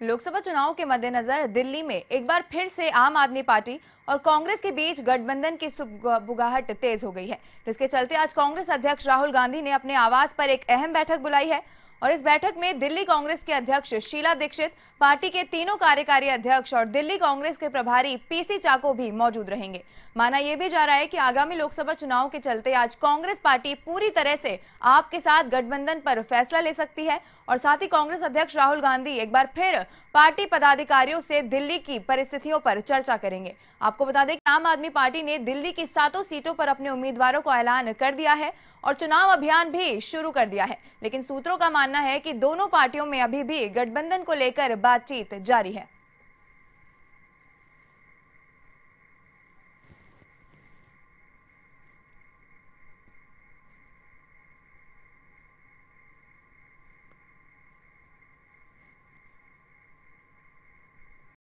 लोकसभा चुनाव के मद्देनजर दिल्ली में एक बार फिर से आम आदमी पार्टी और कांग्रेस के बीच गठबंधन की बुगाहट तेज हो गई है। जिसके चलते आज कांग्रेस अध्यक्ष राहुल गांधी ने अपने आवास पर एक अहम बैठक बुलाई है। और इस बैठक में दिल्ली कांग्रेस के अध्यक्ष शीला दीक्षित, पार्टी के तीनों कार्यकारी अध्यक्ष और दिल्ली कांग्रेस के प्रभारी पीसी चाको भी मौजूद रहेंगे। माना यह भी जा रहा है कि आगामी लोकसभा चुनाव के चलते आज कांग्रेस पार्टी पूरी तरह से आपके साथ गठबंधन पर फैसला ले सकती है और साथ ही कांग्रेस अध्यक्ष राहुल गांधी एक बार फिर पार्टी पदाधिकारियों से दिल्ली की परिस्थितियों पर चर्चा करेंगे। आपको बता दें कि आम आदमी पार्टी ने दिल्ली की सातों सीटों पर अपने उम्मीदवारों को ऐलान कर दिया है और चुनाव अभियान भी शुरू कर दिया है। लेकिन सूत्रों का मानना है कि दोनों पार्टियों में अभी भी गठबंधन को लेकर बातचीत जारी है।